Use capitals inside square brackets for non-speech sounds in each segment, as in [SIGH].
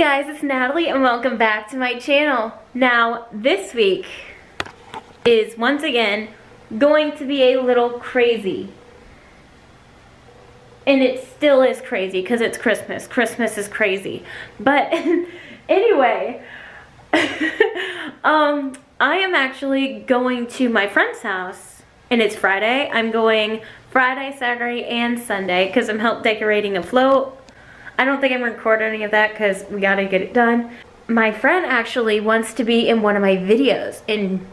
guys, it's Natalie and welcome back to my channel. Now, this week is once again going to be a little crazy. And it still is crazy because it's Christmas. Christmas is crazy. But [LAUGHS] anyway, [LAUGHS] um, I am actually going to my friend's house and it's Friday. I'm going Friday, Saturday, and Sunday because I'm help decorating a float I don't think I'm gonna record any of that because we gotta get it done. My friend actually wants to be in one of my videos and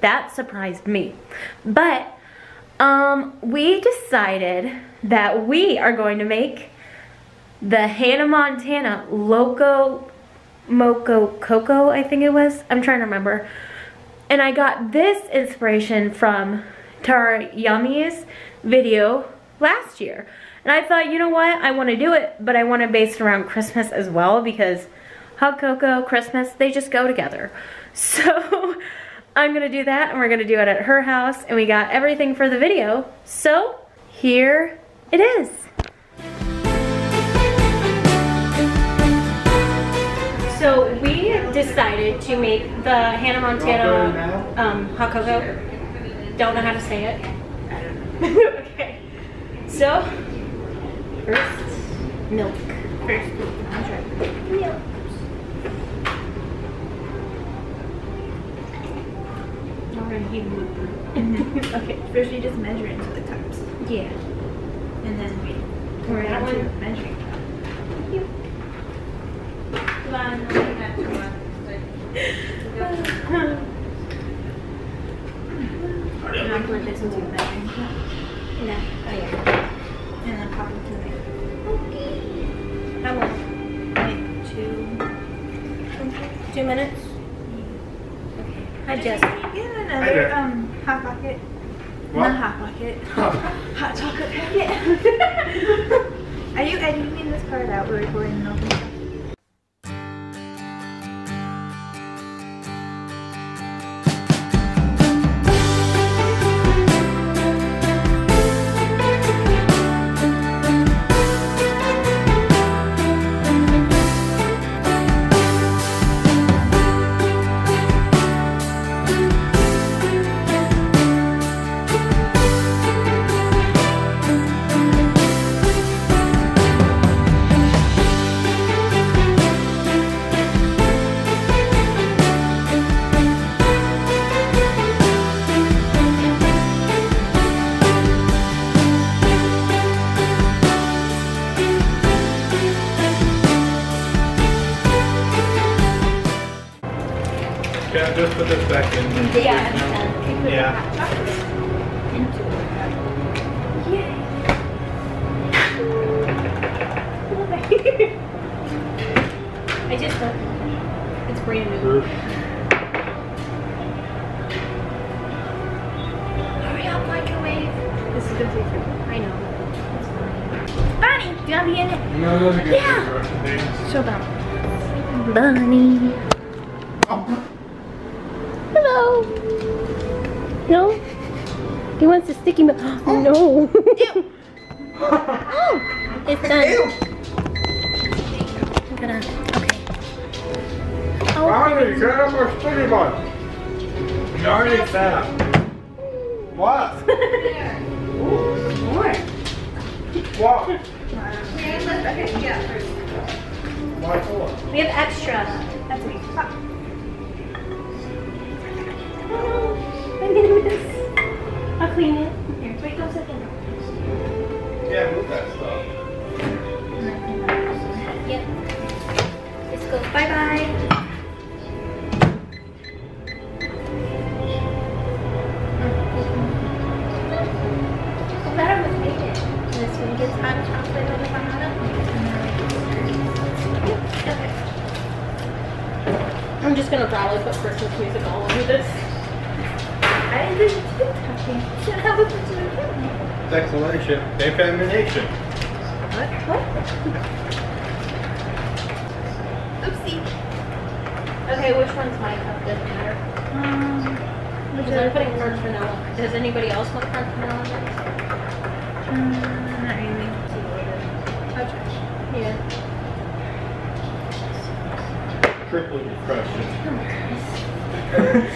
that surprised me. But um, we decided that we are going to make the Hannah Montana Loco Moco Coco, I think it was. I'm trying to remember. And I got this inspiration from Tara Yummy's video last year. And I thought, you know what, I want to do it, but I want to base it around Christmas as well because hot cocoa, Christmas, they just go together. [LAUGHS] So I'm going to do that and we're going to do it at her house and we got everything for the video. So here it is. So we decided to make the Hannah Montana um, hot cocoa. Don't know how to say it. [LAUGHS] okay. So First, milk. First, milk. Already mm-hmm. Okay. First, you just measure into the cups. Yeah. And then we. We're that one measuring cup. You want to [LAUGHS] put this into a measuring cup? No. Oh yeah and then pop Okay. How long? Like two. Two minutes. Okay. Hi, Jess. Get another um hot pocket. What? Not hot pocket. [LAUGHS] hot chocolate packet. [LAUGHS] Are you editing this part out? We're recording an open just put this back in. Yeah. Yeah. [LAUGHS] I just thought it's brand new. Hurry up, microwave. This is gonna take forever. I know. Bonnie, do you want to be in it? No, those are good Yeah. Show them. Bunny. Oh. Hello. No? He wants a sticky milk. [GASPS] Oh, no. [LAUGHS] oh, it's done. I'm gonna, okay. Oh, Bonnie, get up our sticky bun. You already fat. What? [LAUGHS] More. What? Okay, yeah. Why for? we have extra. That's me. Clean it. Here, wait, go second. Yeah, move that stuff. Yep. Let's go. Bye bye. Better with bacon. This one gets hot chocolate on the bottom. Okay. I'm just gonna probably put Christmas music all over this. I didn't do TikToking. Should have a picture of him. Declaration. Defamation. What? What? Oopsie. Okay, which one's my cup? Doesn't matter. Um, which Because I'm putting things? crunch vanilla. Does anybody else want crunch vanilla? in theirs? Um, not really. See you later. I'll try. Yeah. crippling depression.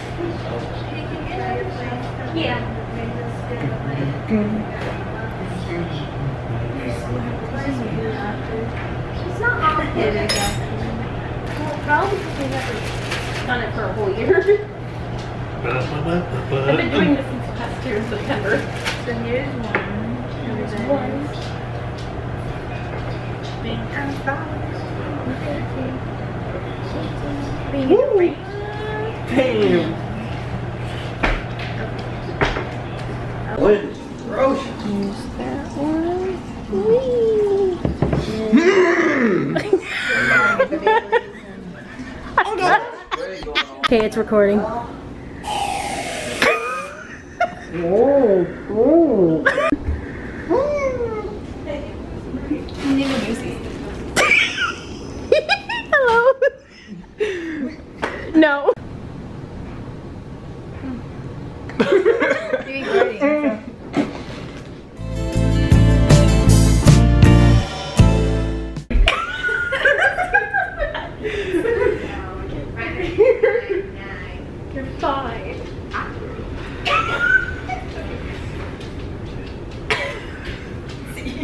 [LAUGHS] Yeah. It's not often. Probably because we've never done it for a whole year. [LAUGHS] I've been doing this since past year in September. So here's one. Here's one. Being outside. Being in the rain. Damn. Lynn, gross. Use that one. Whee! Okay, it's recording. Hello. [LAUGHS] Oh, oh.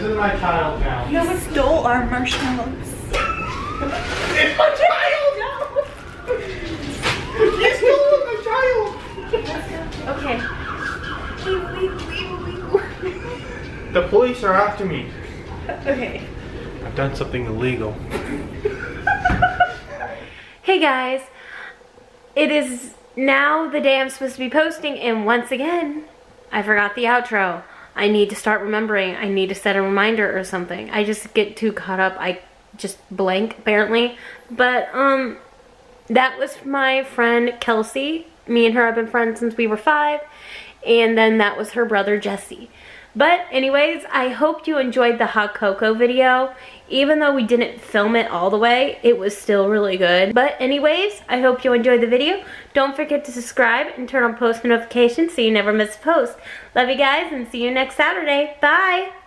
This is my child now. No one stole our marshmallows. It's my child! now! You stole my child! Okay. The police are after me. Okay. I've done something illegal. [LAUGHS] Hey guys, it is now the day I'm supposed to be posting, and once again, I forgot the outro. I need to start remembering. I need to set a reminder or something. I just get too caught up. I just blank apparently. But um, that was my friend Kelsi. Me and her have been friends since we were five, and then that was her brother Jesse. But anyways, I hope you enjoyed the hot cocoa video. Even though we didn't film it all the way, it was still really good. But anyways, I hope you enjoyed the video. Don't forget to subscribe and turn on post notifications so you never miss a post. Love you guys and see you next Saturday. Bye!